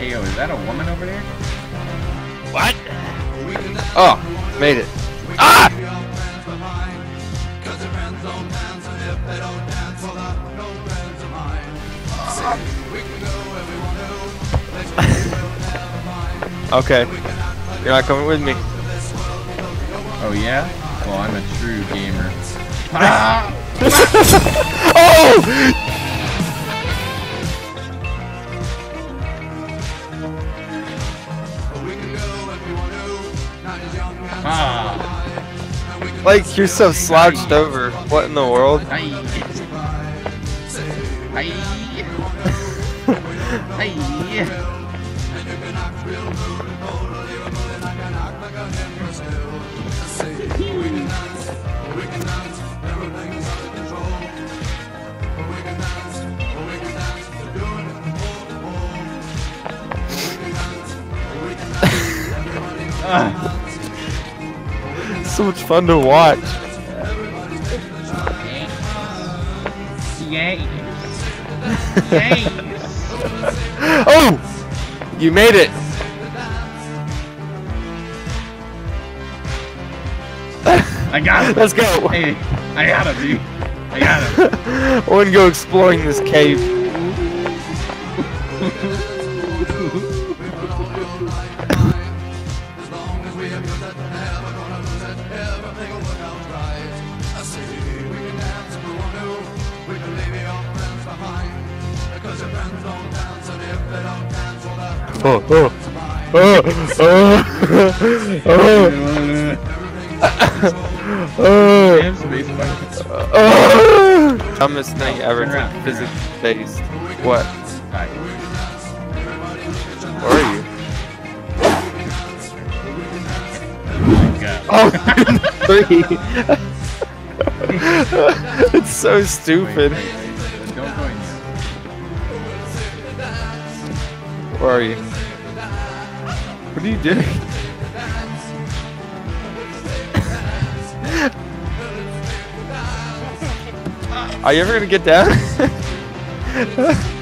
Hey, yo, is that a woman over there? What? Oh, made it. Ah! okay. You're not coming with me. Oh, yeah? Well, I'm a true gamer. Ah! oh! Ah! Like, you're so slouched over. What in the world? Hi! so much fun to watch. Yay! Yay! oh! You made it! I got it! Let's go! Hey, I got him, dude. I got him. I want to go exploring this cave. Oh, oh, oh, oh, oh, oh, oh. Dumbest thing ever physics based. What? Where are you? Oh, three. it's so stupid. Where are you? What are you doing? Are you ever gonna get down?